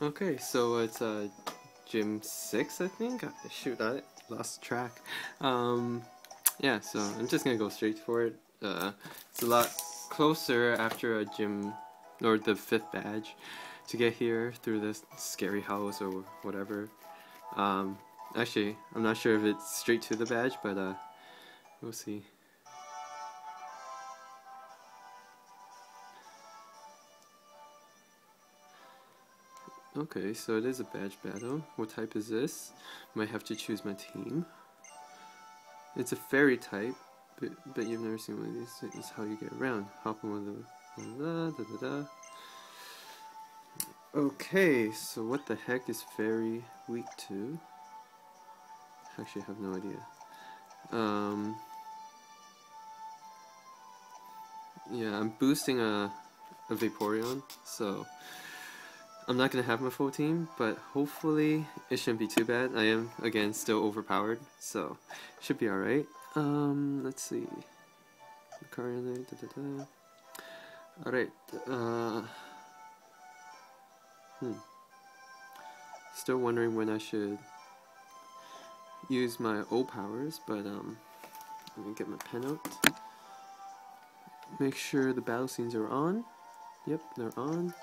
Okay, so it's uh, gym six, I think. Uh, Shoot, I lost track. Um, yeah, so I'm just gonna go straight for it. Uh, it's a lot closer after a gym or the fifth badge to get here through this scary house or whatever. Um, actually, I'm not sure if it's straight to the badge, but uh, we'll see. Okay, so it is a badge battle. What type is this? Might have to choose my team. It's a fairy type, but, but you've never seen one of these. Is how you get around. Hop on one of the... Da, da, da, da. Okay, so what the heck is fairy weak to? Actually, I have no idea. Um, yeah, I'm boosting a, a Vaporeon, so I'm not going to have my full team, but hopefully it shouldn't be too bad. I am, again, still overpowered, so should be alright. Um, let's see. Alright, uh... Hmm. Still wondering when I should use my O powers, but um, let me get my pen out. Make sure the battle scenes are on. Yep, they're on.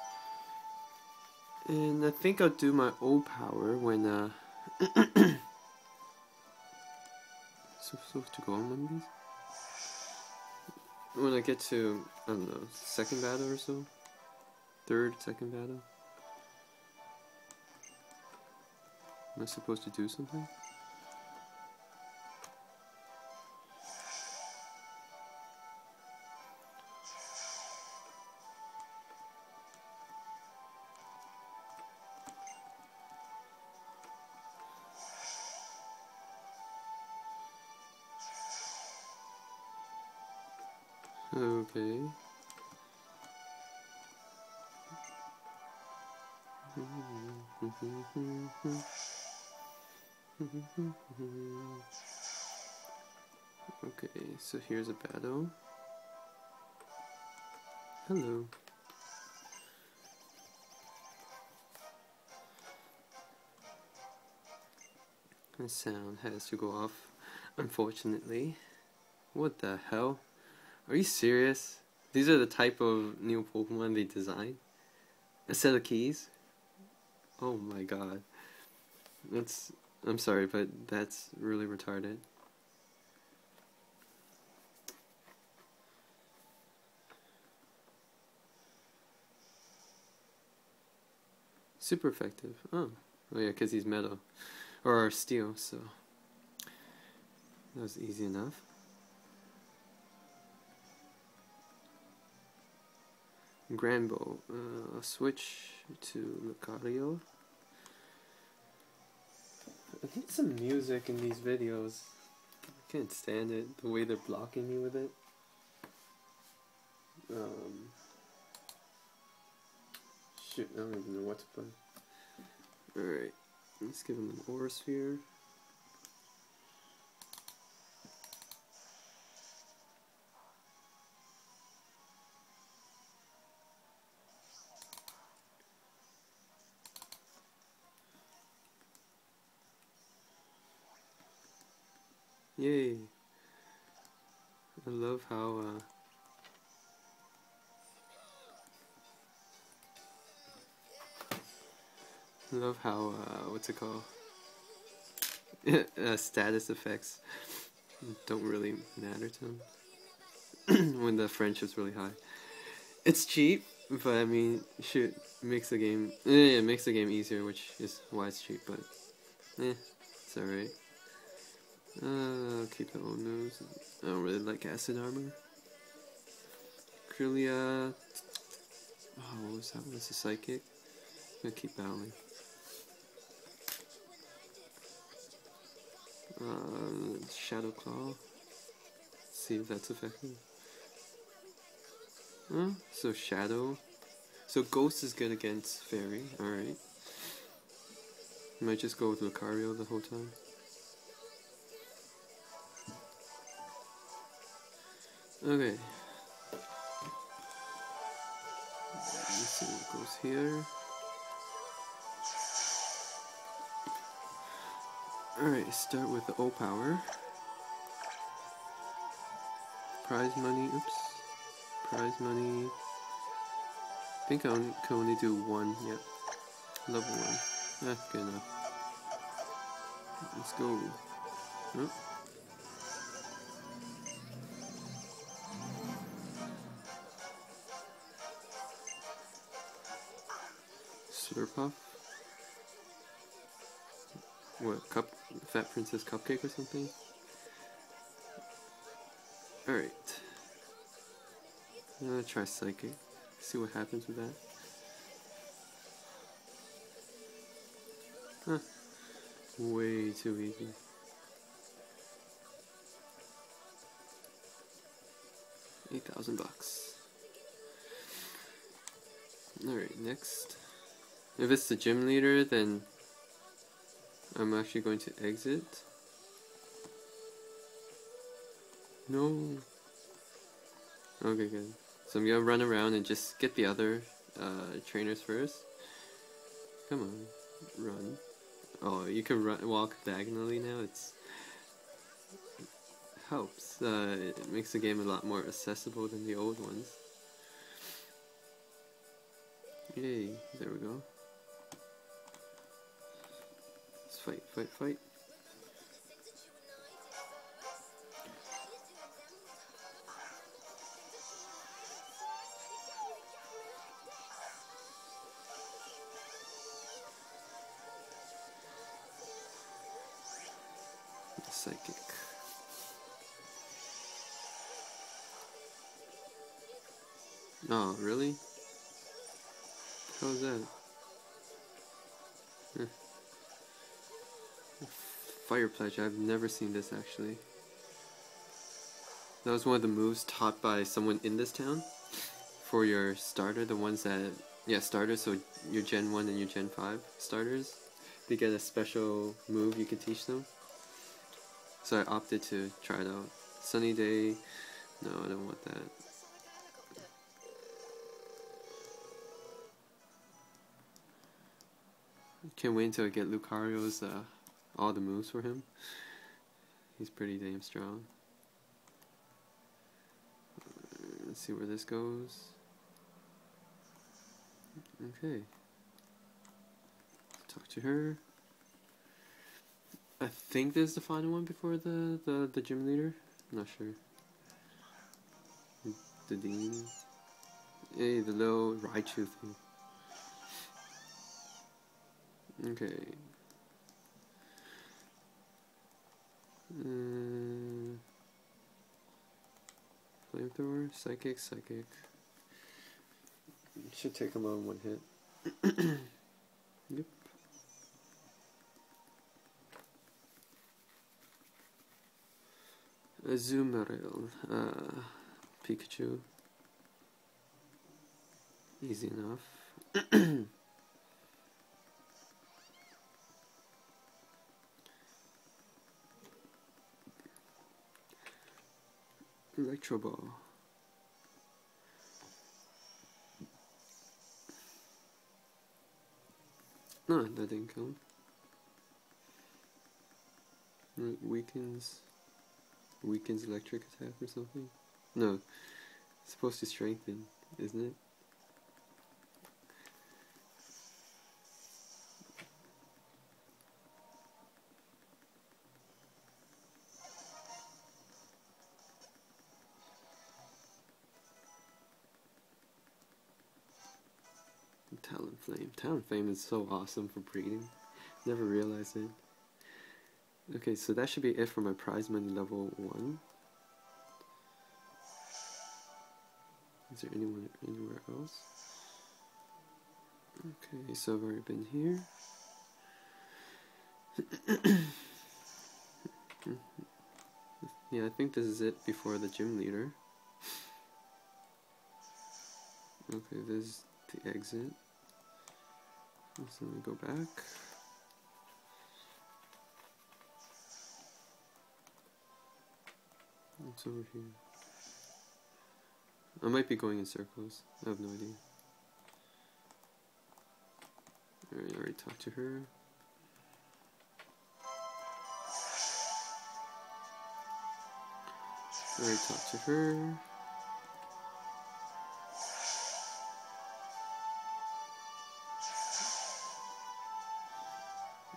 And I think I'll do my O power when, uh... so supposed to go on one of these? When I get to, I don't know, second battle or so? Third, second battle? Am I supposed to do something? Ah, okay. okay, so here's a battle. Hello. The sound has to go off, unfortunately. What the hell? Are you serious? These are the type of new Pokemon they design? A set of keys? Oh my god. That's I'm sorry, but that's really retarded. Super effective. Oh. Oh yeah, because he's metal. Or steel, so. That was easy enough. Granbull. Uh, switch to Lucario. I need some music in these videos. I can't stand it, the way they're blocking me with it. Um, shoot, I don't even know what to put. Alright, let's give him an Aura Sphere. How uh, what's it called? uh, status effects don't really matter to him when the friendship's really high. It's cheap, but I mean, shoot, makes the game yeah, it makes the game easier, which is why it's cheap. But eh, it's alright. Uh, I'll keep the old nose. I don't really like acid armor. Kirlia. Oh, what was that? Was a psychic? I'm gonna keep battling. Uh, Shadow Claw. See if that's effective. Huh? So Shadow. So Ghost is good against Fairy. Alright. Might just go with Lucario the whole time. Okay. Let's see what goes here. Alright, start with the O power. Prize money, oops. Prize money. I think I can only do one, yep. Level one. That's good enough. Let's go. Oh. Slurpuff. What, cup, Fat Princess Cupcake or something? Alright. I'm gonna try Psychic. See what happens with that. Huh. Way too easy. Eight thousand bucks. Alright, next. If it's the gym leader, then I'm actually going to exit. No. Okay, good. So I'm gonna run around and just get the other uh, trainers first. Come on, run. Oh, you can run, walk diagonally now. It's helps. Uh, it makes the game a lot more accessible than the old ones. Yay! There we go. Fight, fight, fight. Psychic. Oh, really? How's that? Fire Pledge, I've never seen this actually. That was one of the moves taught by someone in this town for your starter, the ones that, yeah, starters, so your Gen 1 and your Gen 5 starters. They get a special move you can teach them. So I opted to try it out. Sunny day, no, I don't want that. Can't wait until I get Lucario's uh, all the moves for him. He's pretty damn strong. Let's see where this goes. Okay. Talk to her. I think this is the final one before the, the, the gym leader. I'm not sure. Dedenne. Hey, the little Raichu thing. Okay. Uh, flamethrower, psychic, psychic. Should take him on one hit. yep. Azumarill, uh, Pikachu. Easy enough. Electro Ball. No, that didn't count. It weakens weakens electric attack or something? No. It's supposed to strengthen, isn't it? Talonflame. Talonflame is so awesome for breeding. Never realized it. Okay, so that should be it for my prize money level 1. Is there anyone anywhere else? Okay, so I've already been here. yeah, I think this is it before the gym leader. Okay, this is the exit. Let me go back. It's over here. I might be going in circles. I have no idea. Already talked to her. I already talked to her.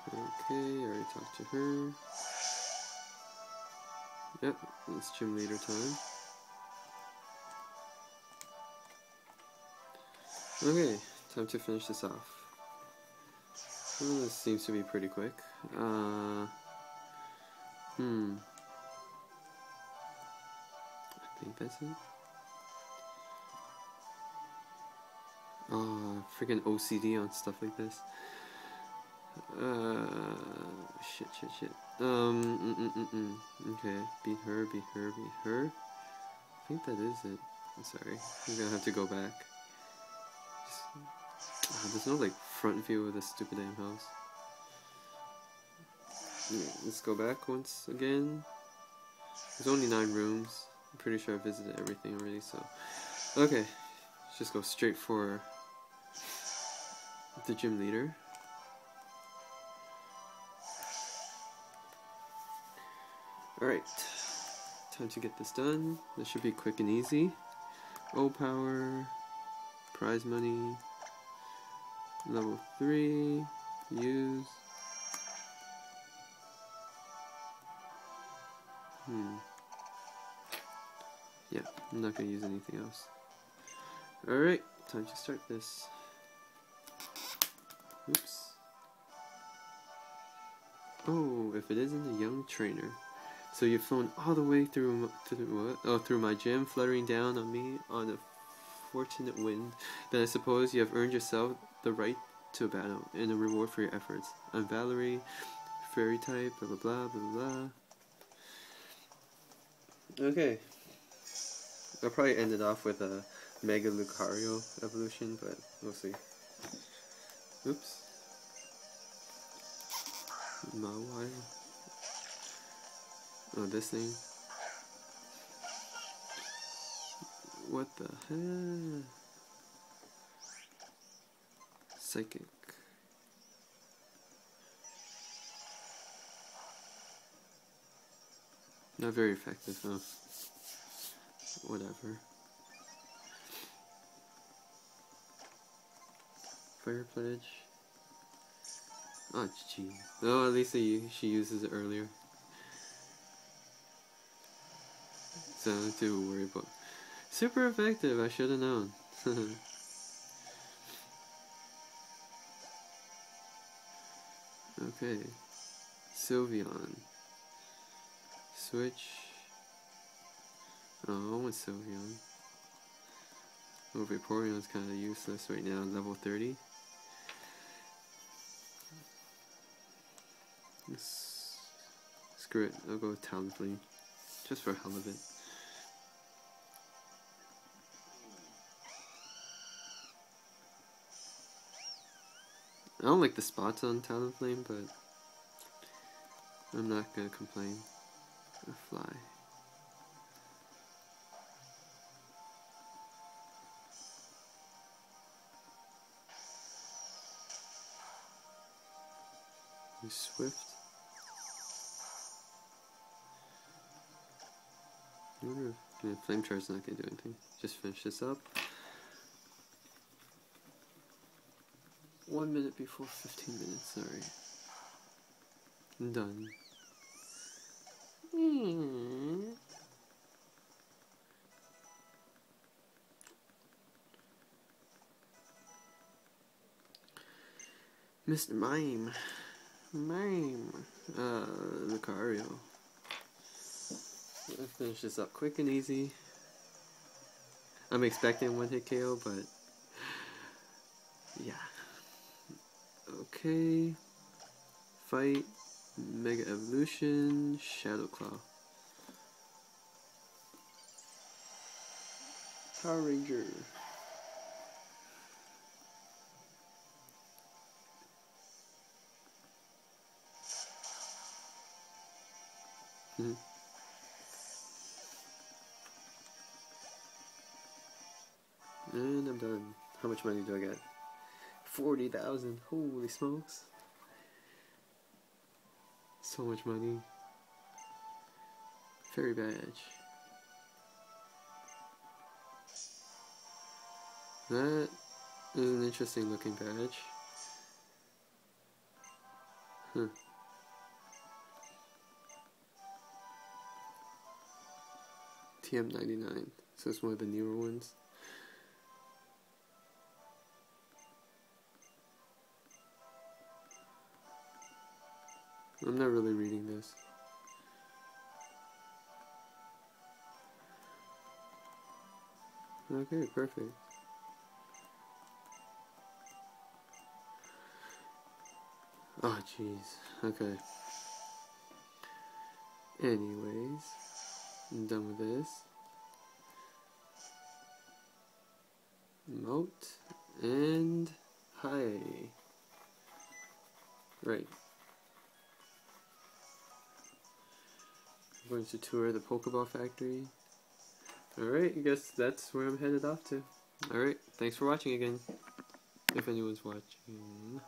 Okay, I already talked to her. Yep, it's gym leader time. Okay, time to finish this off. Well, this seems to be pretty quick. Uh, hmm. I think that's it. Oh, freaking OCD on stuff like this. Uh, shit, shit, shit. Um, mm, mm, mm, mm. okay, beat her, beat her, beat her. I think that is it. I'm sorry, I'm gonna have to go back. Just, oh, there's no like front view of this stupid damn house. Yeah, let's go back once again. There's only nine rooms. I'm pretty sure I visited everything already, so. Okay, let's just go straight for the gym leader. Alright, time to get this done. This should be quick and easy. O power, prize money, level 3, use. Hmm. Yeah, I'm not gonna use anything else. Alright, time to start this. Oops. Oh, if it isn't a young trainer. So you've flown all the way through through what? Oh, through my gym, fluttering down on me on a fortunate wind. Then I suppose you have earned yourself the right to a battle and a reward for your efforts. I'm Valerie, fairy type, blah blah blah blah blah. Okay. I'll probably end it off with a Mega Lucario evolution, but we'll see. Oops. Mawile. Oh, this thing. What the hell? Psychic. Not very effective, huh? Whatever. Fire Pledge. Oh, gee. Oh, at least she uses it earlier. So, not too worry about. Super effective, I should have known. okay. Sylveon. Switch. Oh, I want Sylveon. Oh, Vaporeon's kind of useless right now, level 30. Screw it, I'll go with Talonflame. Just for hell of it. I don't like the spots on Talonflame, but I'm not gonna complain. A fly. Swift. I wonder if yeah, Flame Charge's not gonna do anything. Just finish this up. One minute before 15 minutes, sorry. I'm done. Mr. Mime. Mime. Uh, Lucario. Let's finish this up quick and easy. I'm expecting one hit KO, but yeah. Okay. Fight. Mega Evolution. Shadow Claw. Power Ranger. Mm-hmm. And I'm done. How much money do I get? 40,000. Holy smokes. So much money. Fairy badge. That is an interesting looking badge. Huh. TM99. So it's one of the newer ones. I'm not really reading this. Okay, perfect. Oh, jeez. Okay. Anyways, I'm done with this. Moat and hi. Right. I'm going to tour the Pokeball factory. Alright, I guess that's where I'm headed off to. Alright, thanks for watching again. If anyone's watching.